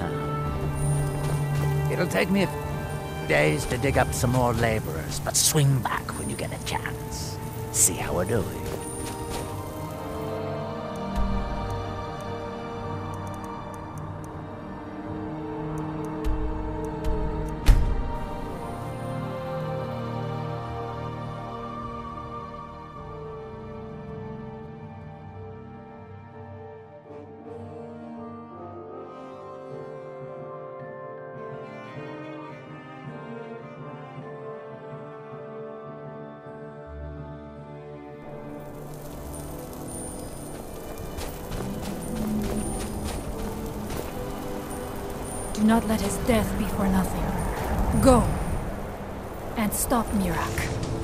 Um, it'll take me a days to dig up some more laborers, but swing back when you get a chance. See how we're doing. Not let his death be for nothing. Go! And stop Miraak.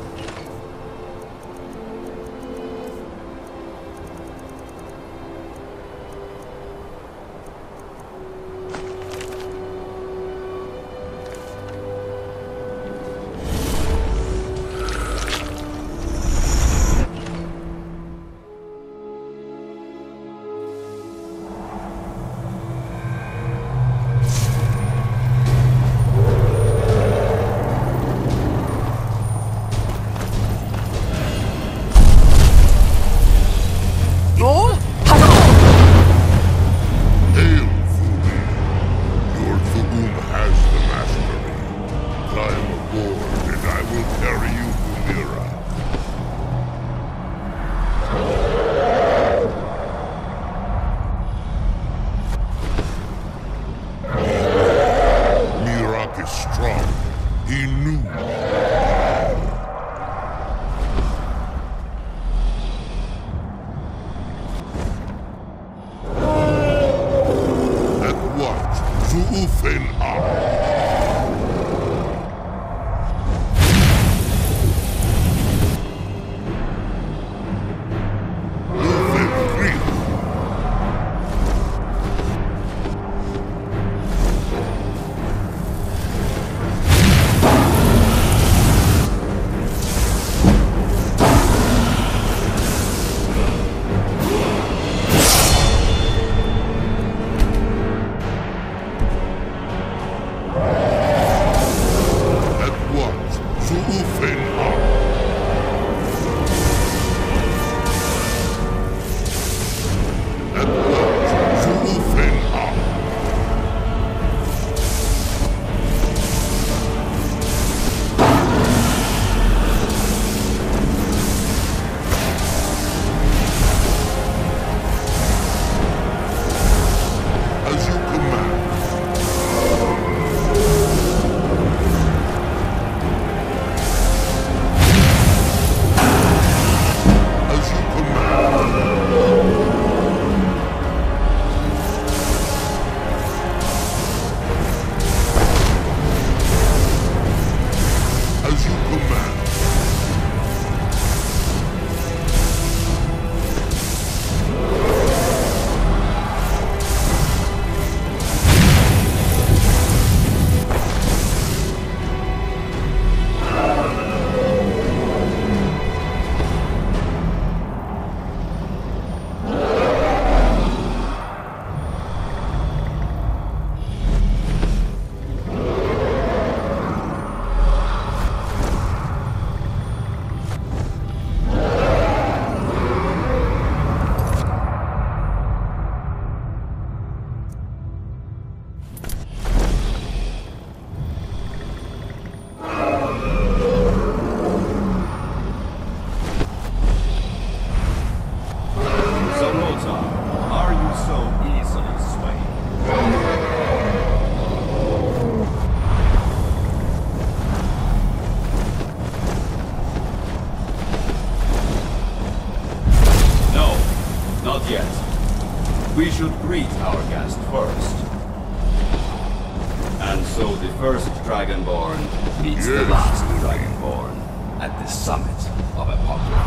First Dragonborn meets the last Dragonborn at the summit of Apocrypha.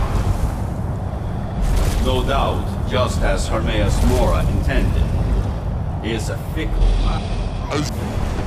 No doubt, just as Hermaeus Mora intended, he is a fickle man.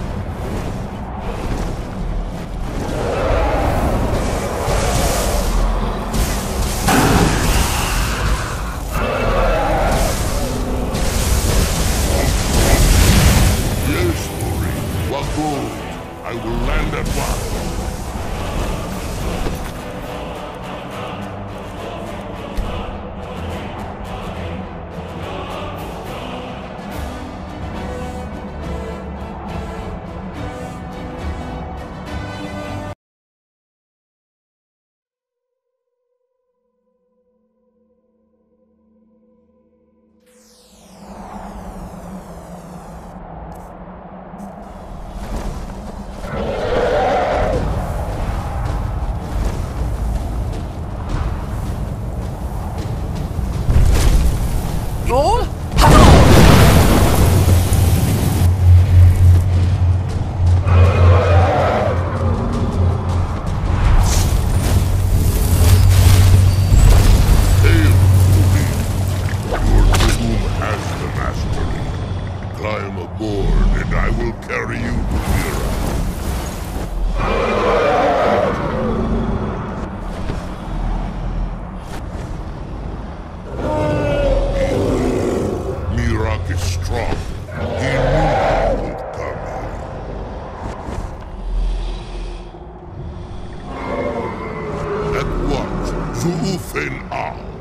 Once, Zuufen Al.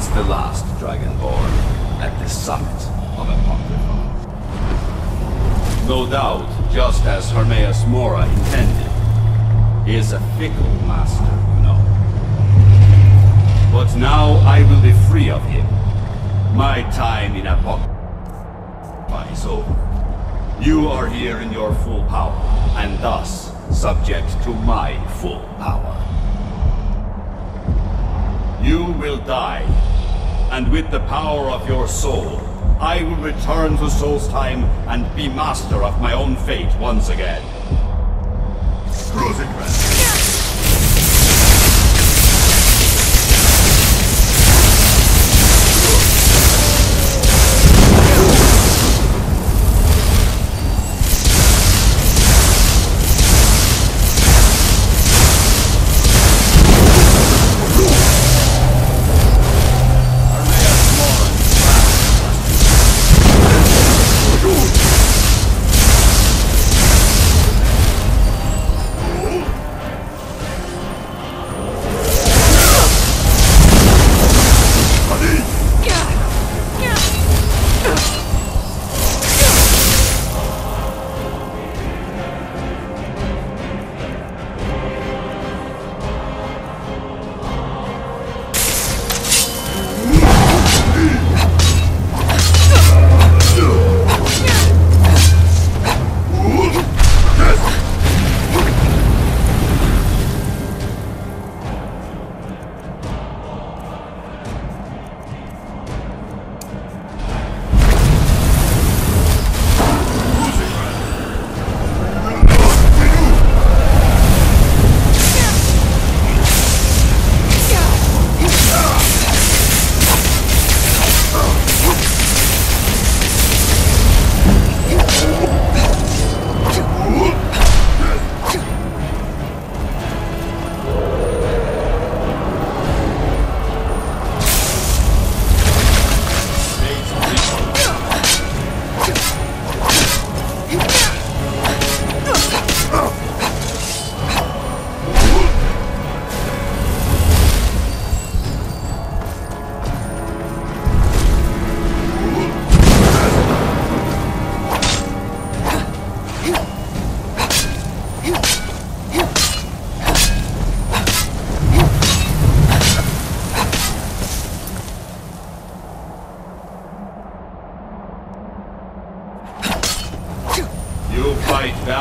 Meets the last Dragonborn at the summit of Apocrypha. No doubt, just as Hermaeus Mora intended, he is a fickle master, you know. But now I will be free of him. My time in Apocrypha is over. You are here in your full power, and thus subject to my full power. You will die, and with the power of your soul, I will return to Solstheim and be master of my own fate once again. Rosenkrantz.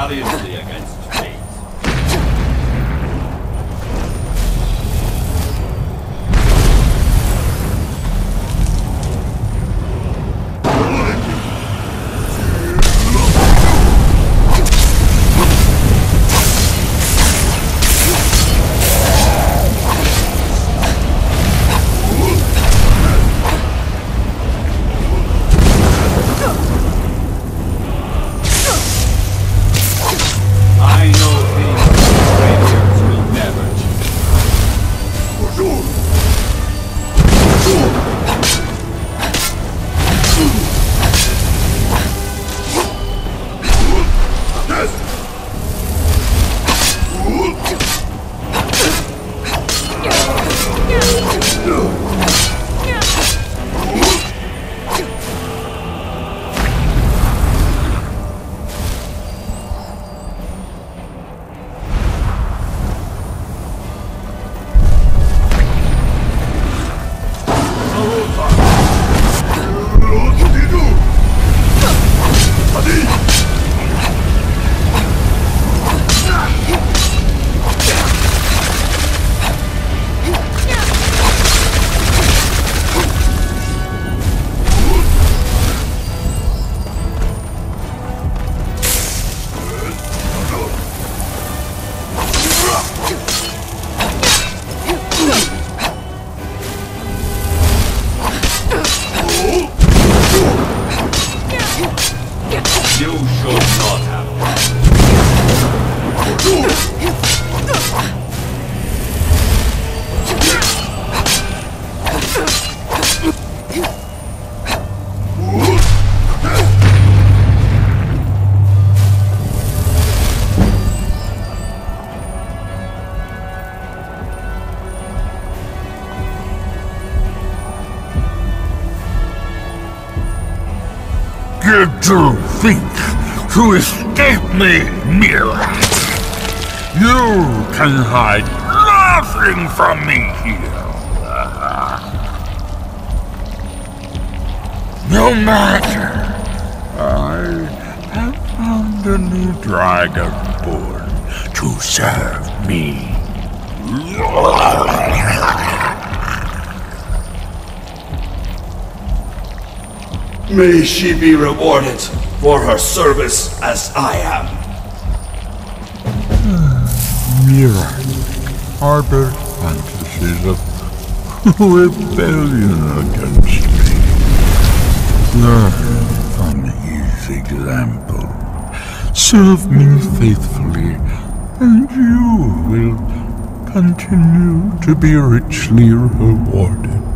Fight Did you think to escape me, Miraak? You can hide nothing from me here. No matter. I have found a new dragonborn to serve me. May she be rewarded for her service as I am. Miraak harbored fantasies of rebellion against me. Learn from his example. Serve me faithfully, and you will continue to be richly rewarded.